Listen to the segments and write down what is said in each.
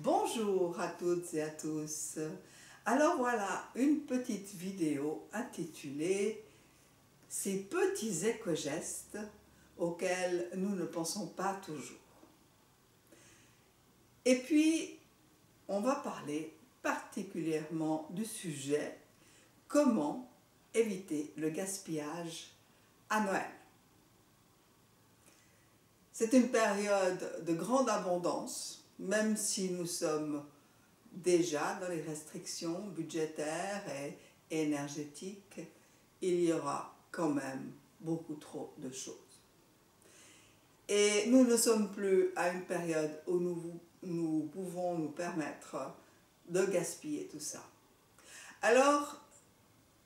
Bonjour à toutes et à tous. Alors voilà une petite vidéo intitulée Ces petits éco-gestes auxquels nous ne pensons pas toujours. Et puis, on va parler particulièrement du sujet comment éviter le gaspillage à Noël. C'est une période de grande abondance même si nous sommes déjà dans les restrictions budgétaires et énergétiques, il y aura quand même beaucoup trop de choses. Et nous ne sommes plus à une période où nous, pouvons nous permettre de gaspiller tout ça. Alors,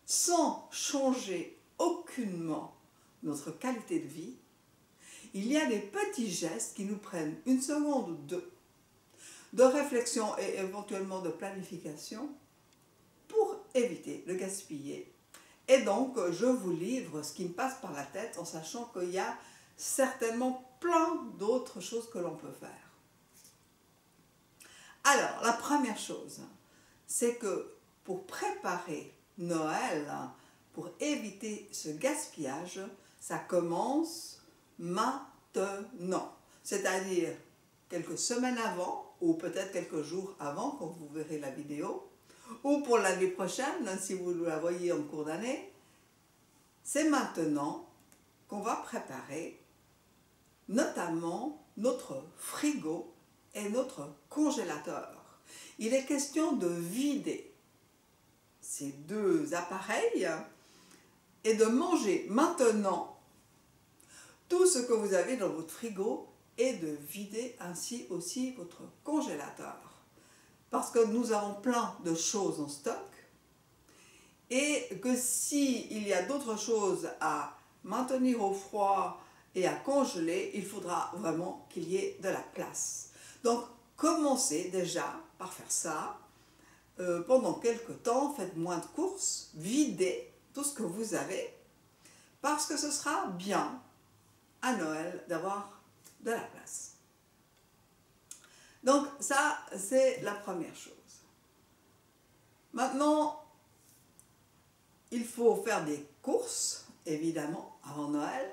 sans changer aucunement notre qualité de vie, il y a des petits gestes qui nous prennent une seconde ou deux de réflexion et éventuellement de planification pour éviter de gaspiller. Et donc, je vous livre ce qui me passe par la tête en sachant qu'il y a certainement plein d'autres choses que l'on peut faire. Alors, la première chose, c'est que pour préparer Noël, pour éviter ce gaspillage, ça commence maintenant. C'est-à-dire quelques semaines avant, ou peut-être quelques jours avant quand vous verrez la vidéo, ou pour l'année prochaine, si vous la voyez en cours d'année, c'est maintenant qu'on va préparer notamment notre frigo et notre congélateur. Il est question de vider ces deux appareils et de manger maintenant tout ce que vous avez dans votre frigo et de vider ainsi aussi votre congélateur. Parce que nous avons plein de choses en stock et que il y a d'autres choses à maintenir au froid et à congeler, il faudra vraiment qu'il y ait de la place. Donc commencez déjà par faire ça. Euh, pendant quelques temps, faites moins de courses, videz tout ce que vous avez, parce que ce sera bien à Noël d'avoir de la place. Donc ça, c'est la première chose. Maintenant, il faut faire des courses, évidemment, avant Noël,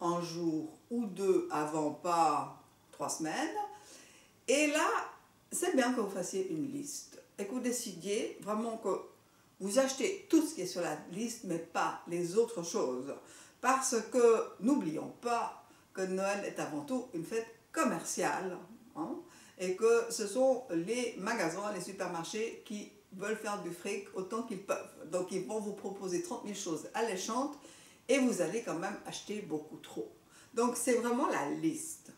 un jour ou deux avant, pas trois semaines. Et là, c'est bien que vous fassiez une liste et que vous décidiez vraiment que vous achetez tout ce qui est sur la liste, mais pas les autres choses. Parce que, n'oublions pas, que Noël est avant tout une fête commerciale hein, et que ce sont les magasins, les supermarchés qui veulent faire du fric autant qu'ils peuvent. Donc ils vont vous proposer 30 000 choses alléchantes et vous allez quand même acheter beaucoup trop. Donc c'est vraiment la liste.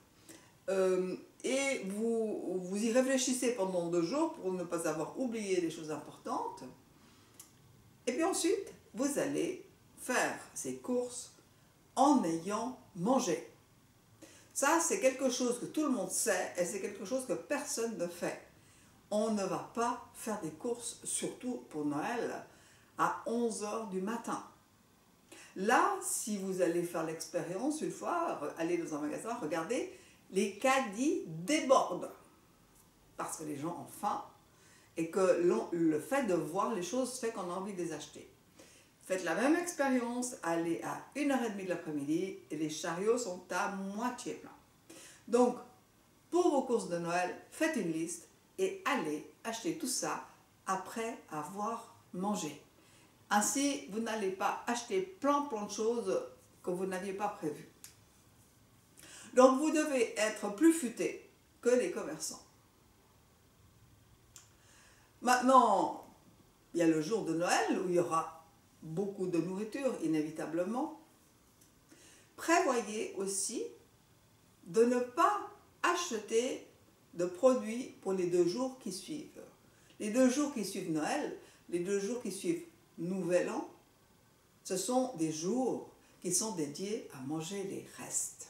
Euh, et vous, vous y réfléchissez pendant deux jours pour ne pas avoir oublié les choses importantes. Et puis ensuite, vous allez faire ces courses en ayant mangé. Ça, c'est quelque chose que tout le monde sait et c'est quelque chose que personne ne fait. On ne va pas faire des courses, surtout pour Noël, à 11h du matin. Là, si vous allez faire l'expérience une fois, aller dans un magasin, regardez, les caddies débordent. Parce que les gens ont faim et que le fait de voir les choses fait qu'on a envie de les acheter. Faites la même expérience, allez à 1h30 de l'après-midi et les chariots sont à moitié pleins. Donc, pour vos courses de Noël, faites une liste et allez acheter tout ça après avoir mangé. Ainsi, vous n'allez pas acheter plein plein de choses que vous n'aviez pas prévues. Donc, vous devez être plus futé que les commerçants. Maintenant, il y a le jour de Noël où il y aura beaucoup de nourriture, inévitablement. Prévoyez aussi de ne pas acheter de produits pour les deux jours qui suivent. Les deux jours qui suivent Noël, les deux jours qui suivent Nouvel An, ce sont des jours qui sont dédiés à manger les restes.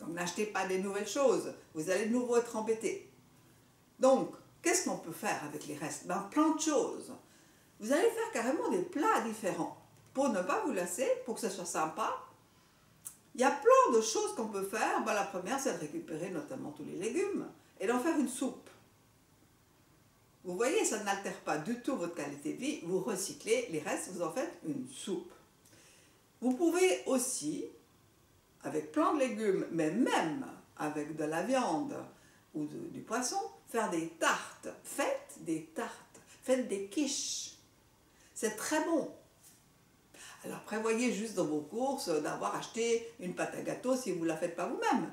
Donc n'achetez pas des nouvelles choses, vous allez de nouveau être embêté. Donc, qu'est-ce qu'on peut faire avec les restes? Ben, Plein de choses vous allez faire carrément des plats différents pour ne pas vous lasser, pour que ce soit sympa. Il y a plein de choses qu'on peut faire. Ben, la première, c'est de récupérer notamment tous les légumes et d'en faire une soupe. Vous voyez, ça n'altère pas du tout votre qualité de vie. Vous recyclez les restes, vous en faites une soupe. Vous pouvez aussi, avec plein de légumes, mais même avec de la viande ou du poisson, faire des tartes. Faites des tartes. Faites des quiches. C'est très bon. Alors prévoyez juste dans vos courses d'avoir acheté une pâte à gâteau si vous ne la faites pas vous-même.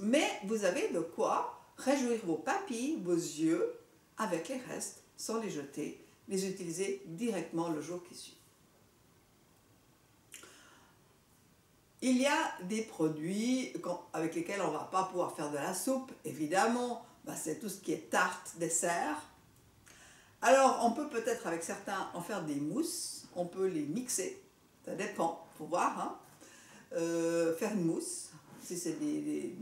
Mais vous avez de quoi réjouir vos papilles, vos yeux, avec les restes, sans les jeter, les utiliser directement le jour qui suit. Il y a des produits avec lesquels on ne va pas pouvoir faire de la soupe, évidemment. Bah, c'est tout ce qui est tarte, dessert. Alors, on peut peut-être avec certains en faire des mousses, on peut les mixer, ça dépend, faut voir. Hein. Euh, faire une mousse, si c'est des,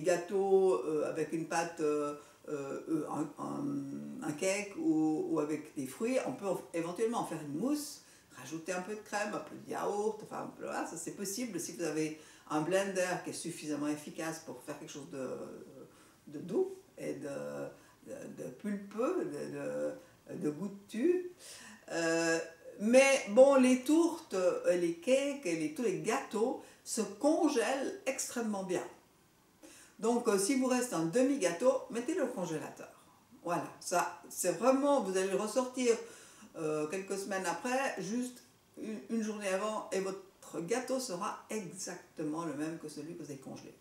gâteaux euh, avec une pâte, euh, un, cake ou, ou, avec des fruits, on peut éventuellement en faire une mousse rajouter un peu de crème, un peu de yaourt, enfin voilà, ça c'est possible si vous avez un blender qui est suffisamment efficace pour faire quelque chose de, de doux et de, de, pulpeux, de, de. Euh, mais bon, les tourtes, les cakes les, tous les gâteaux se congèlent extrêmement bien. Donc, euh, si vous reste un demi-gâteau, mettez-le au congélateur. Voilà, ça, c'est vraiment, vous allez le ressortir euh, quelques semaines après, juste une, journée avant, et votre gâteau sera exactement le même que celui que vous avez congelé.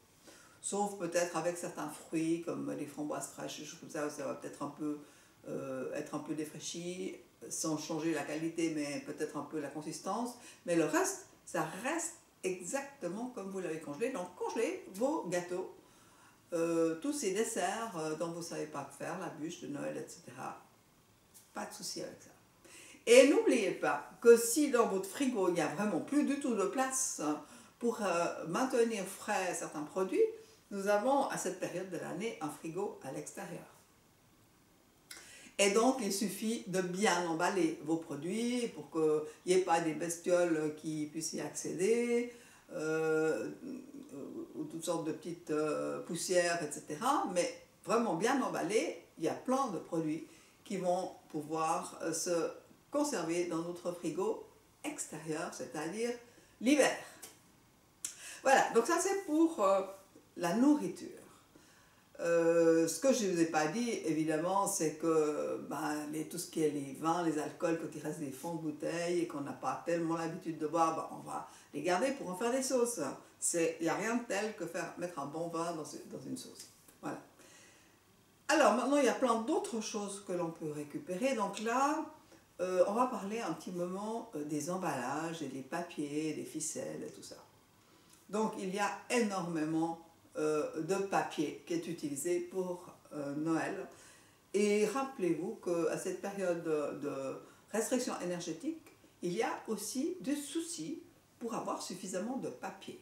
Sauf peut-être avec certains fruits comme les framboises fraîches, comme ça, ça va peut-être un peu euh, être un peu défraîchi, sans changer la qualité, mais peut-être un peu la consistance. Mais le reste, ça reste exactement comme vous l'avez congelé. Donc congelez vos gâteaux, euh, tous ces desserts dont vous ne savez pas faire, la bûche de Noël, etc. Pas de souci avec ça. Et n'oubliez pas que si dans votre frigo, il n'y a vraiment plus du tout de place pour euh, maintenir frais certains produits, nous avons à cette période de l'année un frigo à l'extérieur. Et donc, il suffit de bien emballer vos produits pour qu'il n'y ait pas des bestioles qui puissent y accéder, euh, ou toutes sortes de petites euh, poussières, etc. Mais vraiment bien emballé, il y a plein de produits qui vont pouvoir se conserver dans notre frigo extérieur, c'est-à-dire l'hiver. Voilà, donc ça c'est pour euh, la nourriture. Euh, ce que je ne vous ai pas dit, évidemment, c'est que ben, tout ce qui est les vins, les alcools, quand il reste des fonds de bouteille et qu'on n'a pas tellement l'habitude de boire, ben, on va les garder pour en faire des sauces. Il n'y a rien de tel que faire, mettre un bon vin dans, une sauce. Voilà. Alors maintenant, il y a plein d'autres choses que l'on peut récupérer. Donc là, euh, on va parler un petit moment euh, des emballages et des papiers, des ficelles et tout ça. Donc il y a énormément de papier qui est utilisé pour Noël. Et rappelez-vous qu'à cette période de, restriction énergétique, il y a aussi des soucis pour avoir suffisamment de papier.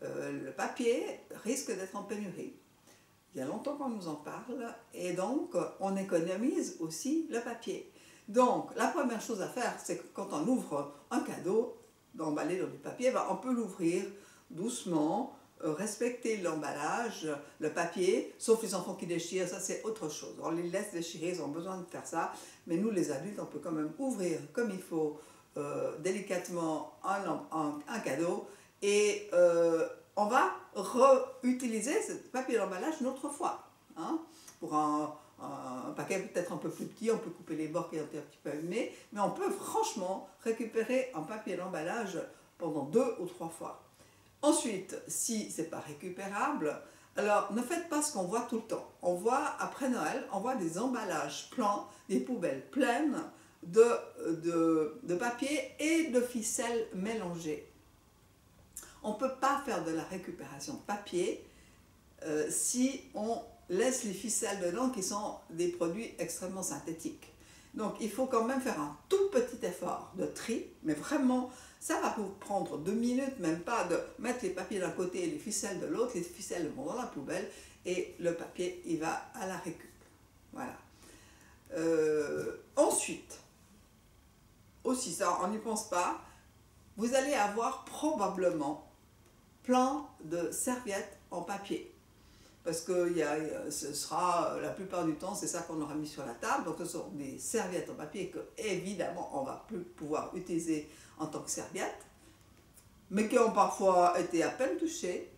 le papier risque d'être en pénurie. Il y a longtemps qu'on nous en parle et donc on économise aussi le papier. Donc, la première chose à faire, c'est que quand on ouvre un cadeau, d'emballer dans du papier, ben, on peut l'ouvrir doucement, euh, respecter l'emballage, le papier, sauf les enfants qui déchirent, ça c'est autre chose. On les laisse déchirer, ils ont besoin de faire ça, mais nous les adultes, on peut quand même ouvrir comme il faut euh, délicatement un, cadeau et euh, on va réutiliser ce papier d'emballage une autre fois. Hein, pour un, un paquet peut-être un peu plus petit, on peut couper les bords qui ont été un petit peu abîmés, mais on peut franchement récupérer un papier d'emballage pendant deux ou trois fois. Ensuite, si ce n'est pas récupérable, alors ne faites pas ce qu'on voit tout le temps. On voit, après Noël, on voit des emballages pleins, des poubelles pleines de papier et de ficelles mélangées. On ne peut pas faire de la récupération de papier euh, si on laisse les ficelles dedans qui sont des produits extrêmement synthétiques. Donc il faut quand même faire un tout petit effort de tri, mais vraiment, ça va vous prendre deux minutes, même pas, de mettre les papiers d'un côté et les ficelles de l'autre. Les ficelles vont dans la poubelle et le papier, il va à la récup. Voilà. Euh, ensuite, aussi ça, on n'y pense pas, vous allez avoir probablement plein de serviettes en papier parce que y a, ce sera la plupart du temps, c'est ça qu'on aura mis sur la table. Donc ce sont des serviettes en papier que évidemment on va plus pouvoir utiliser en tant que serviette, mais qui ont parfois été à peine touchées.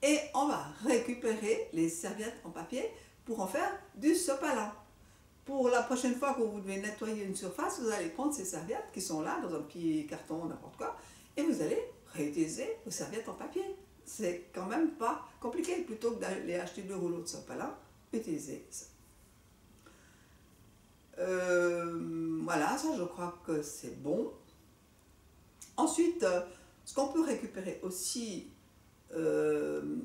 Et on va récupérer les serviettes en papier pour en faire du sopalin. Pour la prochaine fois que vous devez nettoyer une surface, vous allez prendre ces serviettes qui sont là dans un petit carton, n'importe quoi, et vous allez réutiliser vos serviettes en papier c'est quand même pas compliqué. Plutôt que d'aller acheter deux rouleaux de sopalin, utilisez ça. Euh, voilà, ça je crois que c'est bon. Ensuite, euh, ce qu'on peut récupérer aussi euh,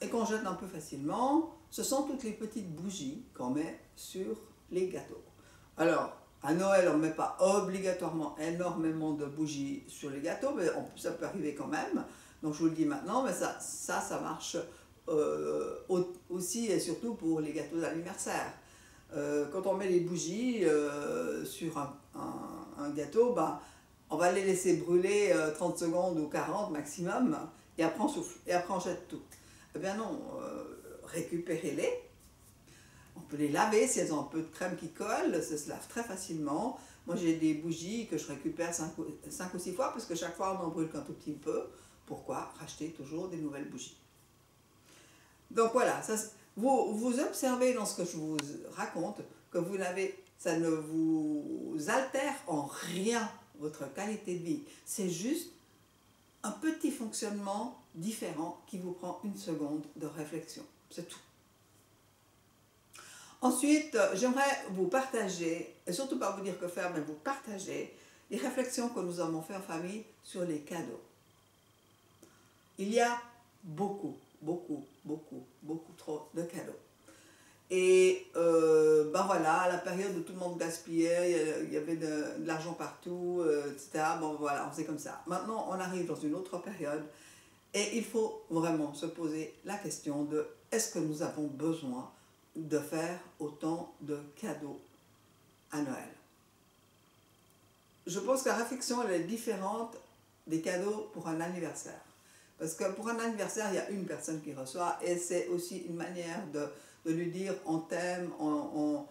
et qu'on jette un peu facilement, ce sont toutes les petites bougies qu'on met sur les gâteaux. Alors, à Noël, on ne met pas obligatoirement énormément de bougies sur les gâteaux, mais ça peut arriver quand même. Donc je vous le dis maintenant, mais ça, ça, ça marche euh, aussi et surtout pour les gâteaux d'anniversaire. Euh, quand on met les bougies euh, sur un, gâteau, bah, on va les laisser brûler 30 secondes ou 40 maximum, et après on souffle, et après on jette tout. Eh bien non, récupérez-les. On peut les laver si elles ont un peu de crème qui colle, ça se lave très facilement. Moi j'ai des bougies que je récupère 5 ou, 5 ou 6 fois parce que chaque fois on en brûle qu'un tout petit peu. Pourquoi racheter toujours des nouvelles bougies Donc voilà, vous, vous observez dans ce que je vous raconte que vous n'avez, ça ne vous altère en rien votre qualité de vie. C'est juste un petit fonctionnement différent qui vous prend une seconde de réflexion. C'est tout. Ensuite, j'aimerais vous partager, et surtout pas vous dire que faire, mais vous partager les réflexions que nous avons fait en famille sur les cadeaux. Il y a beaucoup, beaucoup, beaucoup, beaucoup trop de cadeaux. Et euh, ben voilà, à la période où tout le monde gaspillait, il y avait de, l'argent partout, euh, etc. Bon voilà, on faisait comme ça. Maintenant, on arrive dans une autre période et il faut vraiment se poser la question de est-ce que nous avons besoin de faire autant de cadeaux à Noël? Je pense que la réflexion elle est différente des cadeaux pour un anniversaire. Parce que pour un anniversaire, il y a une personne qui reçoit et c'est aussi une manière de, lui dire on t'aime, on,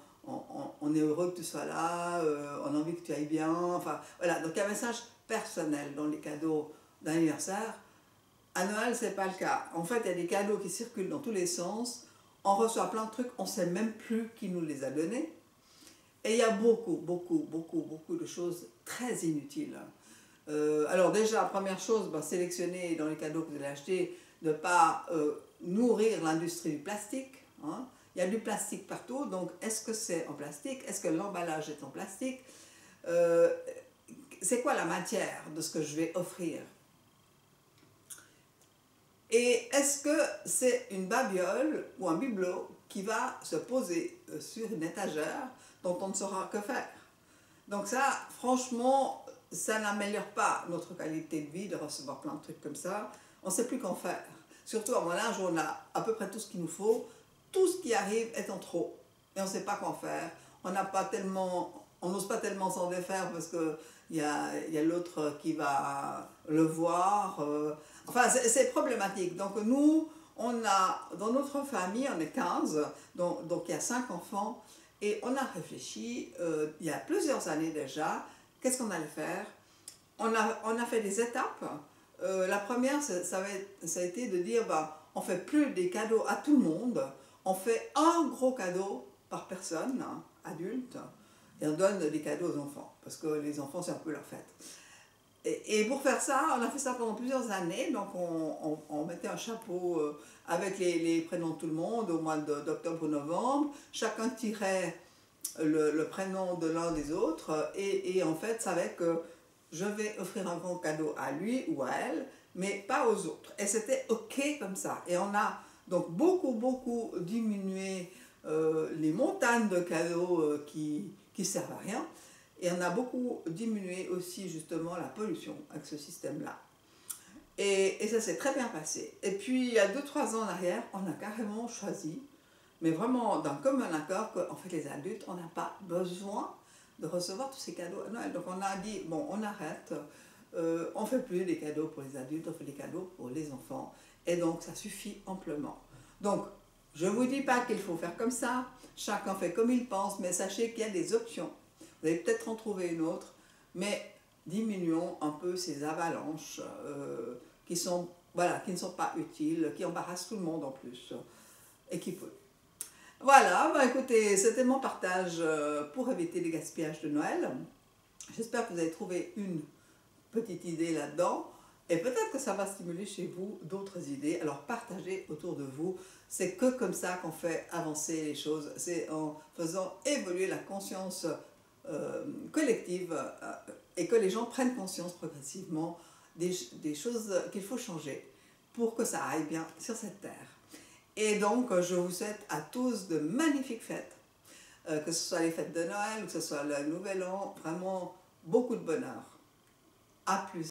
est heureux que tu sois là, euh, on a envie que tu ailles bien. Enfin voilà, donc il y a un message personnel dans les cadeaux d'anniversaire. À Noël, ce n'est pas le cas. En fait, il y a des cadeaux qui circulent dans tous les sens. On reçoit plein de trucs, on ne sait même plus qui nous les a donnés. Et il y a beaucoup, beaucoup, beaucoup, beaucoup de choses très inutiles. Euh, alors déjà, première chose, bah, sélectionnez dans les cadeaux que vous allez acheter, ne pas euh, nourrir l'industrie du plastique. Hein. Il y a du plastique partout, donc est-ce que c'est en plastique? Est-ce que l'emballage est en plastique? Euh, C'est quoi la matière de ce que je vais offrir? Et est-ce que c'est une babiole ou un bibelot qui va se poser sur une étagère dont on ne saura que faire? Donc ça, franchement, ça n'améliore pas notre qualité de vie de recevoir plein de trucs comme ça. On ne sait plus qu'en faire. Surtout à mon âge on a à peu près tout ce qu'il nous faut. Tout ce qui arrive est en trop. Et on ne sait pas qu'en faire. On n'a pas tellement, on n'ose pas tellement s'en défaire parce qu'il y a, y a l'autre qui va le voir. Euh. Enfin, c'est problématique. Donc nous, on a, dans notre famille, on est 15, donc, donc il y a 5 enfants. Et on a réfléchi, euh, il y a plusieurs années déjà, qu'est-ce qu'on allait faire? On a, on a fait des étapes. Euh, la première, ça, a été de dire, bah, on fait plus des cadeaux à tout le monde, on fait un gros cadeau par personne, hein, adulte, et on donne des cadeaux aux enfants, parce que les enfants, c'est un peu leur fête. Et, pour faire ça, on a fait ça pendant plusieurs années, donc on, on, mettait un chapeau euh, avec les, les, prénoms de tout le monde au mois d'octobre ou novembre, chacun tirait le, prénom de l'un des autres et, en fait savait que je vais offrir un grand cadeau à lui ou à elle, mais pas aux autres. Et c'était OK comme ça. Et on a donc beaucoup, beaucoup diminué euh, les montagnes de cadeaux euh, qui servent à rien. Et on a beaucoup diminué aussi justement la pollution avec ce système-là. Et, et, ça s'est très bien passé. Et puis, il y a 2-3 ans en arrière, on a carrément choisi mais vraiment d'un commun accord qu'en fait les adultes, on n'a pas besoin de recevoir tous ces cadeaux à Noël. Donc on a dit, bon, on arrête, euh, on ne fait plus des cadeaux pour les adultes, on fait des cadeaux pour les enfants. Et donc ça suffit amplement. Donc Je ne vous dis pas qu'il faut faire comme ça, chacun fait comme il pense, mais sachez qu'il y a des options. Vous allez peut-être en trouver une autre, mais diminuons un peu ces avalanches euh, qui, sont, voilà, qui ne sont pas utiles, qui embarrassent tout le monde en plus, et qui polluent. Voilà, bah écoutez, c'était mon partage euh, pour éviter les gaspillages de Noël. J'espère que vous avez trouvé une petite idée là-dedans. Et peut-être que ça va stimuler chez vous d'autres idées. Alors partagez autour de vous. C'est que comme ça qu'on fait avancer les choses. C'est en faisant évoluer la conscience euh, collective euh, et que les gens prennent conscience progressivement des, des choses qu'il faut changer pour que ça aille bien sur cette terre. Et donc, je vous souhaite à tous de magnifiques fêtes, euh, que ce soit les fêtes de Noël, que ce soit le Nouvel An, vraiment beaucoup de bonheur. À plus.